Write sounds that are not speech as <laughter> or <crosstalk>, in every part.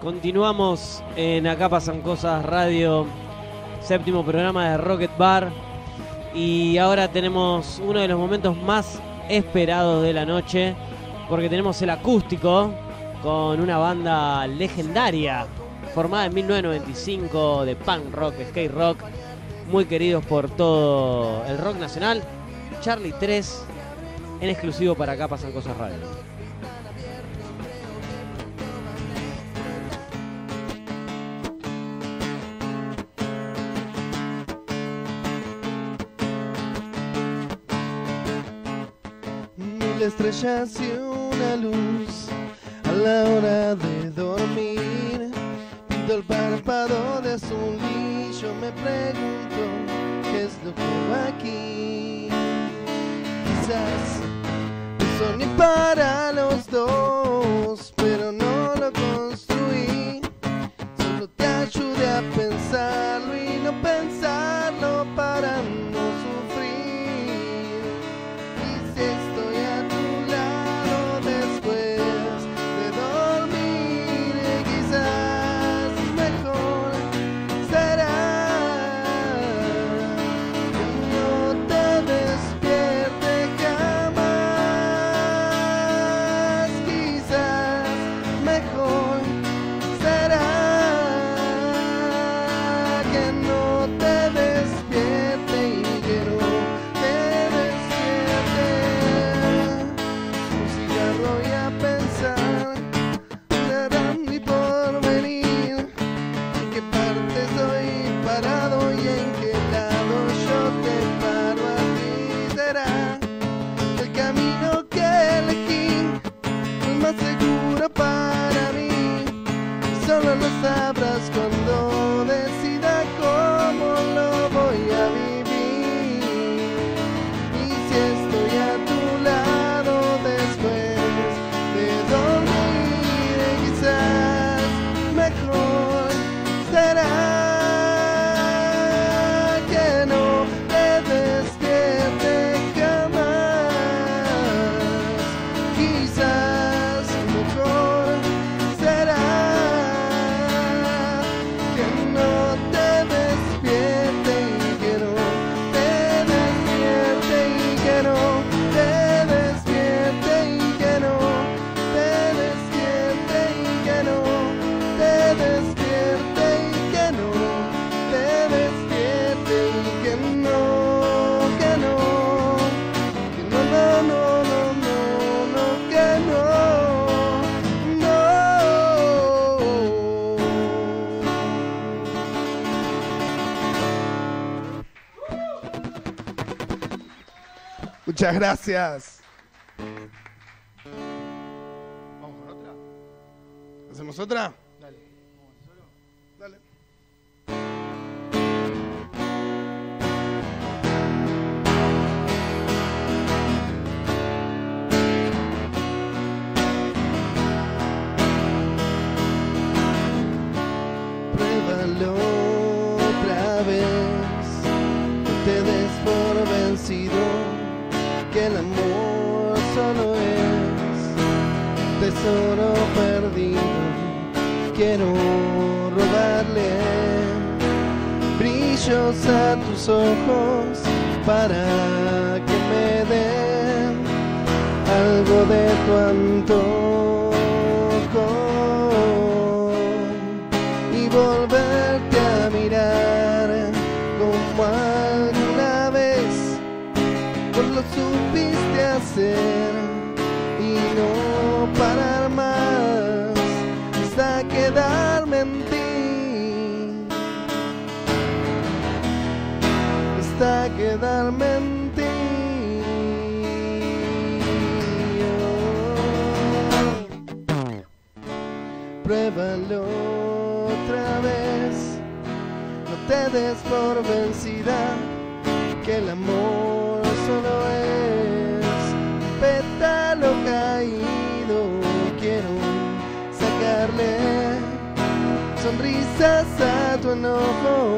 Continuamos en Acá Pasan Cosas Radio, séptimo programa de Rocket Bar. Y ahora tenemos uno de los momentos más esperados de la noche, porque tenemos el acústico con una banda legendaria, formada en 1995 de punk rock, skate rock, muy queridos por todo el rock nacional. Charlie 3, en exclusivo para Acá Pasan Cosas Radio. Mil estrellas y una luz a la hora de dormir. Pinto el párpado de azul y yo me pregunto qué es lo que va aquí. Quizás no son ni para los dos, Muchas gracias. ¿Vamos con otra? ¿Hacemos otra? Tesoro perdido. Quiero robarle brillos a tus ojos para que me den algo de tu antojo y volverte a mirar como alguna vez vos lo supiste hacer Otra vez, no te des por vencida, que el amor solo es pétalo caído. Quiero sacarle sonrisas a tu enojo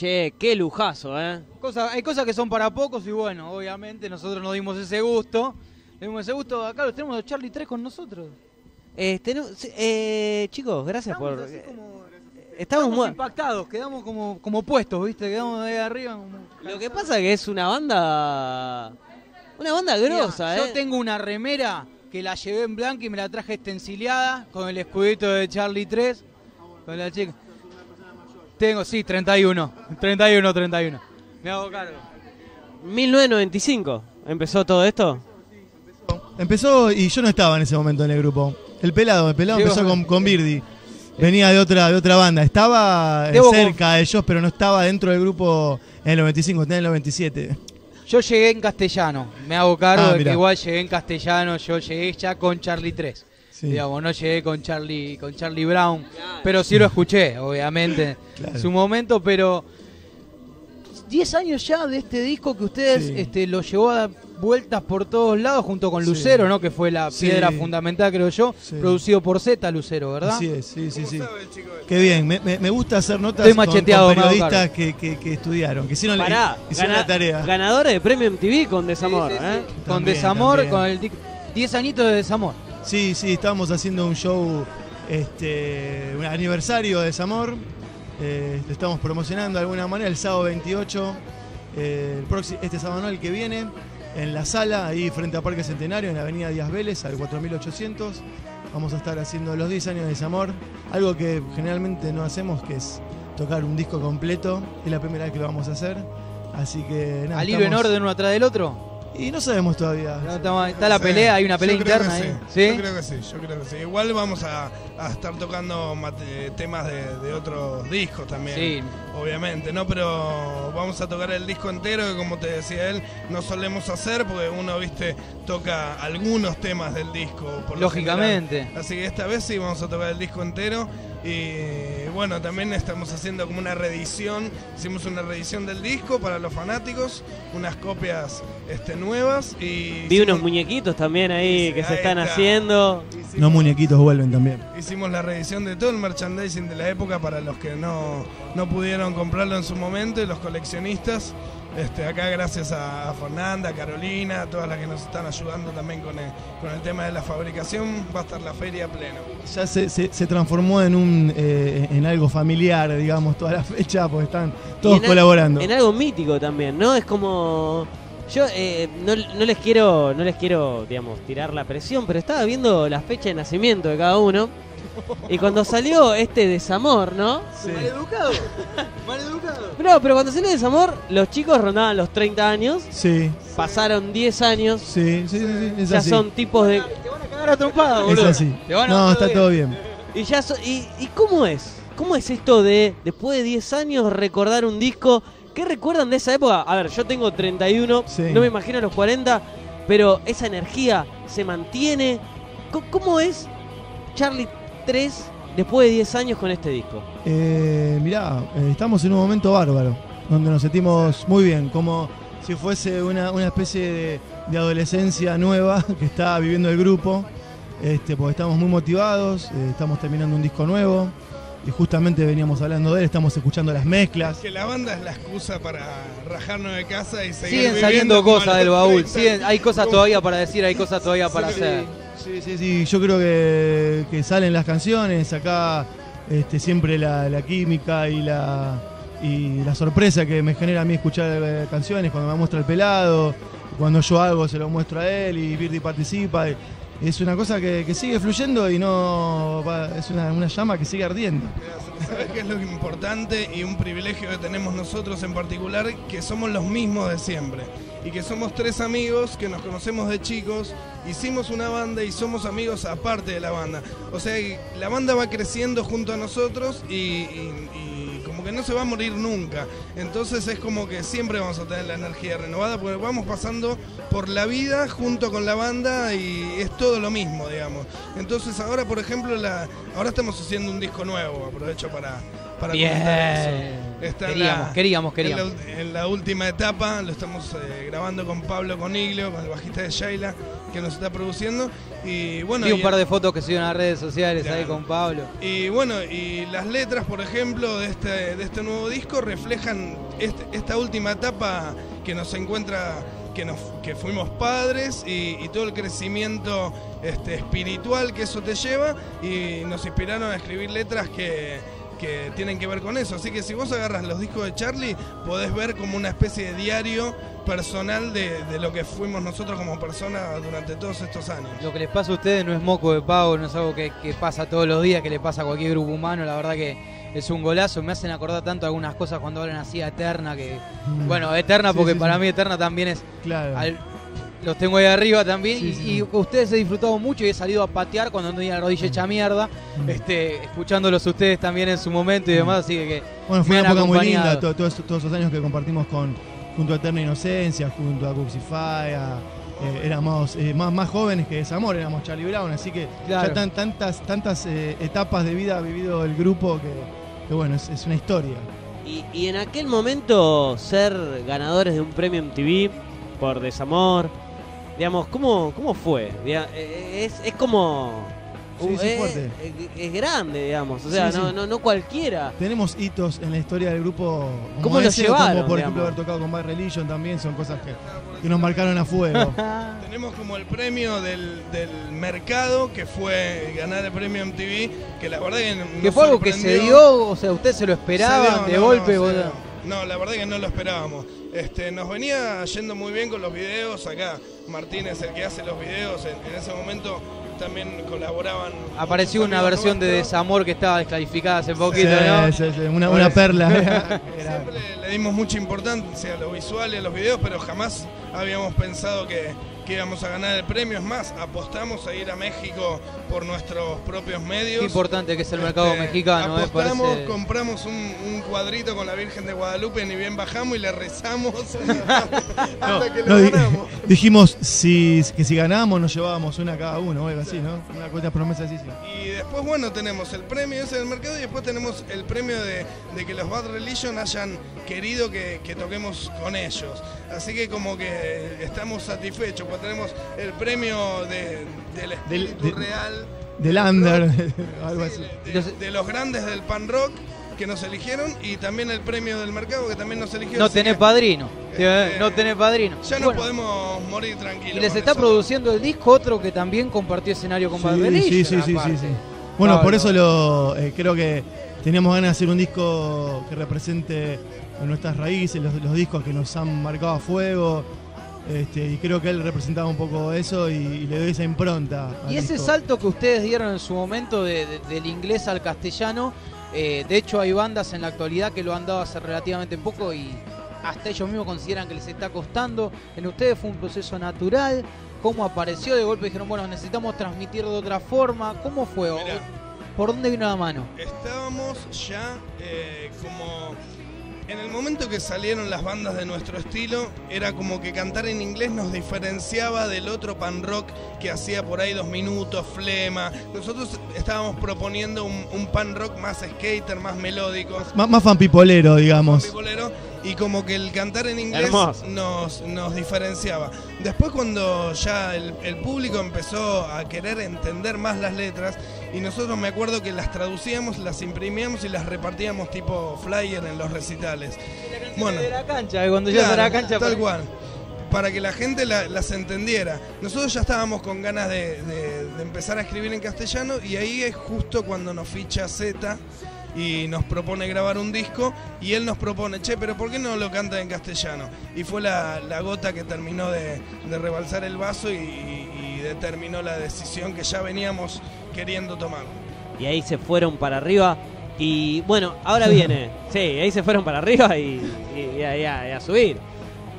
Che, qué lujazo, ¿eh? Cosa- hay cosas que son para pocos y bueno, obviamente nosotros nos dimos ese gusto. Dimos ese gusto, acá los tenemos a Charlie 3 con nosotros. Este, no- sí, eh, chicos, gracias Estamos por... así eh, como- Estamos Estamos muy... impactados, quedamos como, como puestos, ¿viste? Quedamos de ahí arriba. como- Lo que pasa es que es una banda... Una banda grosa, ¿eh? Yo tengo una remera que la llevé en blanco y me la traje estencilada con el escudito de Charlie 3. Con la chica. Tengo, sí, 31. 31, 31. Me hago cargo. 1995 empezó todo esto. Empezó y yo no estaba en ese momento en el grupo. El pelado, el pelado empezó con, con Birdi. Venía de otra, de otra banda. Estaba eh, Debo cerca de ellos, pero no estaba dentro del grupo en el 95, tenía en el 97. Yo llegué en castellano. Me hago cargo Ah, de que igual llegué en castellano. Yo llegué ya con Charlie 3. Sí. Digamos, no llegué con Charlie, con Charlie Brown. Pero sí lo escuché, obviamente, Claro. en su momento. Pero 10 años ya de este disco que ustedes Sí. este, lo llevó a dar vueltas por todos lados junto con Sí. Lucero, ¿no? Que fue la Sí. piedra fundamental, creo yo. Sí. Producido por Z, Lucero, ¿verdad? Así es, sí, sí, sí. Qué bien, me, me- me gusta hacer notas Estoy con, con periodistas que, que- que estudiaron, que hicieron, la- Pará, hicieron gana- la tarea. ganadores de Premio MTV con Desamor, Sí, sí, sí. ¿eh? Con Desamor, también. con el di- 10 añitos de Desamor. Sí, sí, estábamos haciendo un show, este, un aniversario de Desamor. Eh, lo estamos promocionando de alguna manera el sábado 28, eh, el próximo, este sábado no, el que viene, en la sala, ahí frente a Parque Centenario, en la avenida Díaz Vélez, al 4800. Vamos a estar haciendo los 10 años de Desamor, algo que generalmente no hacemos, que es tocar un disco completo. Es la primera vez que lo vamos a hacer. Así que nada. Al hilo en estamos- orden uno atrás del otro. Y no sabemos todavía. No, Está, está la Sí, pelea, hay una pelea yo creo interna ahí. sí, ¿Sí? Yo creo que sí, yo creo que sí. Igual vamos a, a estar tocando mate- temas de, de otros discos también. Sí. Obviamente, ¿no? Pero vamos a tocar el disco entero, que como te decía él, no solemos hacer, porque uno, viste, toca algunos temas del disco. Por Lógicamente. Así que esta vez sí vamos a tocar el disco entero. Y bueno, también estamos haciendo como una reedición. Hicimos una reedición del disco para los fanáticos, unas copias este, nuevas. Y Vi hicimos- unos muñequitos también ahí que se están está. haciendo. Hicimos- Los muñequitos vuelven también. Hicimos la revisión de todo el merchandising de la época para los que no, no pudieron comprarlo en su momento y los coleccionistas. Este, acá gracias a, Fernanda, a Carolina, a todas las que nos están ayudando también con el, con el tema de la fabricación, va a estar la feria a pleno. Ya se, se- se transformó en un eh, en algo familiar, digamos, toda la fecha, porque están todos en colaborando. En algo mítico también, ¿no? Es como. Yo eh, no, no les quiero, no les quiero, digamos, tirar la presión, pero estaba viendo la fecha de nacimiento de cada uno. Y cuando salió este desamor, ¿no? Sí. Maleducado. <laughs> Maleducado. No, pero cuando salió desamor, los chicos rondaban los 30 años, Sí, pasaron 10 años, sí, sí, sí, sí, es ya así. son tipos de. Te van a cagar a trompada, es boludo. así. Te van a No, está bien. todo bien. Y ya so- y, ¿Y cómo es? ¿Cómo es esto de, después de 10 años, recordar un disco? ¿Qué recuerdan de esa época? A ver, yo tengo 31, Sí. no me imagino los 40, pero esa energía se mantiene. ¿Cómo es Charlie 3 después de 10 años con este disco? Eh, mirá, eh, estamos en un momento bárbaro, donde nos sentimos muy bien, como si fuese una, una especie de, de adolescencia nueva <laughs> que está viviendo el grupo, este, porque estamos muy motivados, eh, estamos terminando un disco nuevo, y justamente veníamos hablando de él, estamos escuchando las mezclas. Que la banda es la excusa para rajarnos de casa y seguir Siguen saliendo cosas del baúl. 30. siguen- hay cosas todavía para decir, hay cosas todavía para hacer. Sí, sí, sí, yo creo que, que salen las canciones, acá este, siempre la, la química y la, y la sorpresa que me genera a mí escuchar eh, canciones, cuando me muestra el pelado, cuando yo hago se lo muestro a él y Birdi participa. y es una cosa que, sigue fluyendo y no es una, llama que sigue ardiendo. ¿Sabes qué es lo importante y un privilegio que tenemos nosotros en particular? Que somos los mismos de siempre. Y que somos tres amigos que nos conocemos de chicos, hicimos una banda y somos amigos aparte de la banda. O sea, la banda va creciendo junto a nosotros y no se va a morir nunca. Entonces es como que siempre vamos a tener la energía renovada porque vamos pasando por la vida junto con la banda y es todo lo mismo, digamos. Entonces ahora, por ejemplo, la, ahora estamos haciendo un disco nuevo, aprovecho para, para eso. Bien. Está en Queríamos, la- queríamos, En queríamos. la, en la última etapa lo estamos eh, grabando con Pablo Coniglio, con el bajista de Shaila, que nos está produciendo. Y bueno, Vi un y- par de fotos que subieron a las redes sociales ahí con Pablo. y bueno, y las letras, por ejemplo, de este, de este nuevo disco reflejan este- esta última etapa que nos encuentra, que, nos, que fuimos padres y, y todo el crecimiento este, espiritual que eso te lleva y nos inspiraron a escribir letras que, que tienen que ver con eso. Así que si vos agarras los discos de Charlie, podés ver como una especie de diario personal de, de lo que fuimos nosotros como personas durante todos estos años. Lo que les pasa a ustedes no es moco de pavo, no es algo que, que pasa todos los días, que le pasa a cualquier grupo humano. La verdad que es un golazo. Me hacen acordar tanto algunas cosas cuando hablan así a Eterna, que Mm. bueno, Eterna Sí, porque sí, para sí. mí Eterna también es Claro. al- los tengo ahí arriba también Sí, y, sí. y ustedes he disfrutado mucho y he salido a patear cuando no tenía la rodilla hecha mierda, Mm. este, escuchándolos ustedes también en su momento y demás, así que Bueno, fue me una han época muy linda, to- todos, todos esos años que compartimos con, junto a Eterna Inocencia, junto a Cuxify, a, eh, éramos eh, más, más jóvenes que Desamor, éramos Charlie Brown, así que Claro. ya tan, tantas, tantas eh, etapas de vida ha vivido el grupo que, que bueno, es, es una historia. Y, y en aquel momento ser ganadores de un premio MTV por Desamor, digamos, ¿cómo, cómo fue? Diga- eh, Es, es como... Sí, sí, es, fuerte. es- grande, digamos. O sea, Sí, no, sí. no, no cualquiera. Tenemos hitos en la historia del grupo como ¿Cómo lo ese, llevaron, como por digamos? ejemplo haber tocado con Bad Religion también, son cosas que, que nos marcaron a fuego. <laughs> Tenemos como el premio del, del mercado, que fue ganar el premio MTV, que la verdad que nos que fue algo que se dio, o sea, ustedes se lo Se dio, de no, golpe, no. No, la verdad que no lo esperábamos. Este, nos venía yendo muy bien con los videos. Acá Martínez, el que hace los videos, en, en ese momento también colaboraban. Apareció una versión de. Desamor que estaba desclasificada hace poquito, Sí, ¿no? sí, sí, una, una perla. <laughs> Siempre le, le dimos mucha importancia a lo visual y a los videos, pero jamás habíamos pensado que, que íbamos a ganar el premio. Es más, apostamos a ir a México por nuestros propios medios. Qué importante que es el mercado Este, mexicano, me apostamos, parece. compramos un, un cuadrito con la Virgen de Guadalupe, ni bien bajamos y le rezamos <laughs> hasta que No, lo ganamos. dijimos si, que si ganábamos nos llevábamos una cada uno o algo así, ¿no? Una cuenta promesa así, sí. Y después, bueno, tenemos el premio ese del mercado y después tenemos el premio de, de que los Bad Religion hayan querido que, que toquemos con ellos. Así que como que estamos satisfechos, pues tenemos el premio de, del espíritu de- real. Del under, <laughs> algo así. Sí, de, de los grandes del pan rock que nos eligieron y también el premio del mercado que también nos eligió. No tenés que padrino, Este, no tenés padrino. Ya no Bueno, podemos morir tranquilos. y les está eso. produciendo el disco otro que también compartió escenario con Bad Sí, sí, sí, sí, sí, sí. Bueno, por eso lo eh, creo que teníamos ganas de hacer un disco que represente nuestras raíces, los, los discos que nos han marcado a fuego. Este, y creo que él representaba un poco eso y, y le doy esa impronta. Y ese disco. salto que ustedes dieron en su momento de- de- del inglés al castellano, eh, de hecho hay bandas en la actualidad que lo han dado hace relativamente poco y hasta ellos mismos consideran que les está costando. En ustedes fue un proceso natural. ¿Cómo apareció? De golpe dijeron, bueno, necesitamos transmitir de otra forma. ¿Cómo fue? Mirá. ¿Por dónde vino la mano? Estábamos ya eh, como En el momento que salieron las bandas de nuestro estilo, era como que cantar en inglés nos diferenciaba del otro pan rock que hacía por ahí dos minutos, flema. Nosotros estábamos proponiendo un, un pan rock más skater, más melódico. Más, más fanpipolero, digamos. Pipolero, y como que el cantar en inglés nos, nos diferenciaba. Después cuando ya el, el público empezó a querer entender más las letras, y nosotros me acuerdo que las traducíamos, las imprimíamos y las repartíamos tipo flyer en los recitales. Bueno, de la cancha, cuando ya Claro, a la cancha. tal cual. Para que la gente la- las entendiera. Nosotros ya estábamos con ganas de, de- de empezar a escribir en castellano y ahí es justo cuando nos ficha Z y nos propone grabar un disco y él nos propone, che, pero ¿por qué no lo canta en castellano? Y fue la, la gota que terminó de, de rebalsar el vaso y, y determinó la decisión que ya veníamos queriendo tomar. Y ahí se fueron para arriba. Y bueno, ahora <laughs> viene. Sí, ahí se fueron para arriba y, a, y a subir.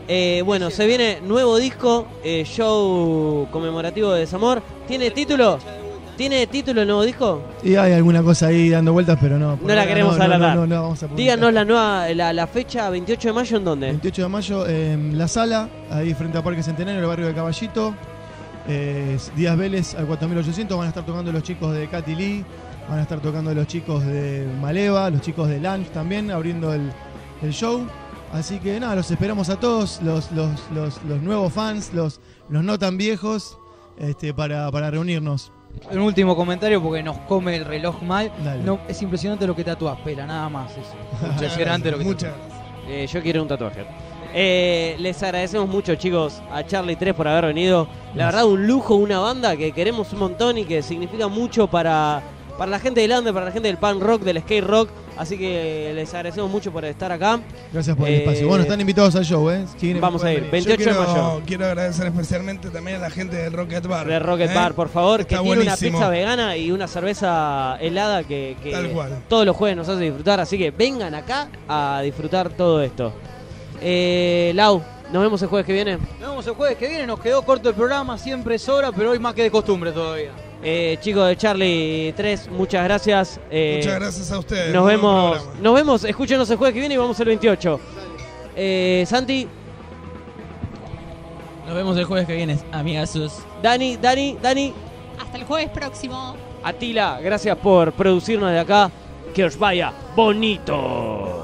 Eh, bueno, se viene nuevo disco, eh, show conmemorativo de Desamor. ¿Tiene título? ¿Tiene título el nuevo disco? Y hay alguna cosa ahí dando vueltas, pero no. No la queremos no, no, alargar. No, no, no, vamos a publicar. Díganos la nueva, la, la fecha 28 de mayo en dónde. 28 de mayo en La Sala, ahí frente a Parque Centenario, en el barrio de Caballito. Eh, Díaz Vélez al 4800 van a estar tocando los chicos de Katy Lee, van a estar tocando los chicos de Maleva, los chicos de Lunch también, abriendo el, el show. Así que nada, los esperamos a todos, los, los, los, los nuevos fans, los, los no tan viejos, este, para, para reunirnos. Un último comentario porque nos come el reloj mal. Dale. No, es impresionante lo que tatuás, pela, nada más. Es <laughs> impresionante lo que Muchas gracias. Eh, yo quiero un tatuaje. Eh, les agradecemos mucho, chicos, a Charlie 3 por haber venido. La verdad, un lujo, una banda que queremos un montón y que significa mucho para, para la gente del under, para la gente del pan rock, del skate rock. Así que les agradecemos mucho por estar acá. Gracias por el Eh, espacio. Bueno, están invitados al show, ¿eh? Si quieren, Vamos a ir. venir. 28 de Yo quiero, mayo. quiero agradecer especialmente también a la gente del Rocket Bar. De Rocket ¿eh? Bar, por favor, que tiene una pizza vegana y una cerveza helada que, que Tal cual. todos los jueves nos hace disfrutar. Así que vengan acá a disfrutar todo esto. Eh, Lau, nos vemos el jueves que viene. Nos vemos el jueves que viene, nos quedó corto el programa, siempre es hora, pero hoy más que de costumbre todavía. Eh, chicos de Charlie 3, muchas gracias. Eh, Muchas gracias a ustedes. Nos vemos, programa. nos vemos, escúchenos el jueves que viene y vamos el 28. Eh, Santi, Nos vemos el jueves que viene, amigazos. Dani, Dani, Dani, Hasta el jueves próximo. Atila, gracias por producirnos de acá. Que os vaya bonito.